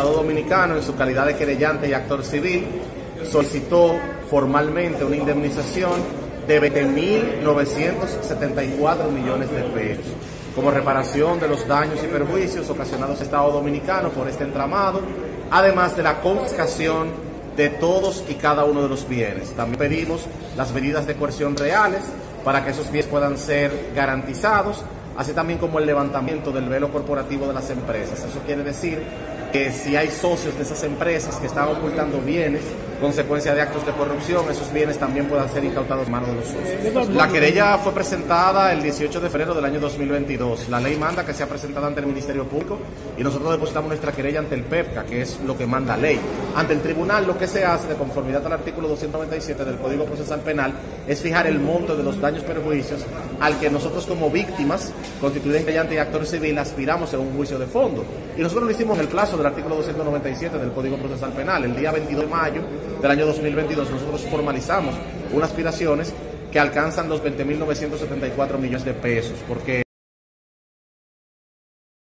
Estado Dominicano, en su calidad de querellante y actor civil, solicitó formalmente una indemnización de 20.974 millones de pesos como reparación de los daños y perjuicios ocasionados al Estado Dominicano por este entramado, además de la confiscación de todos y cada uno de los bienes. También pedimos las medidas de coerción reales para que esos bienes puedan ser garantizados, así también como el levantamiento del velo corporativo de las empresas. Eso quiere decir que si hay socios de esas empresas que están ocultando bienes, consecuencia de actos de corrupción, esos bienes también puedan ser incautados en manos de los socios. La querella fue presentada el 18 de febrero del año 2022. La ley manda que sea presentada ante el Ministerio Público y nosotros depositamos nuestra querella ante el PEPCA, que es lo que manda ley. Ante el tribunal lo que se hace de conformidad al artículo 297 del Código Procesal Penal es fijar el monto de los daños perjuicios al que nosotros como víctimas, constituyentes y actor civil, aspiramos en un juicio de fondo. Y nosotros lo hicimos en el plazo del artículo 297 del Código Procesal Penal. El día 22 de mayo del año 2022 nosotros formalizamos unas aspiraciones que alcanzan los 20.974 millones de pesos, porque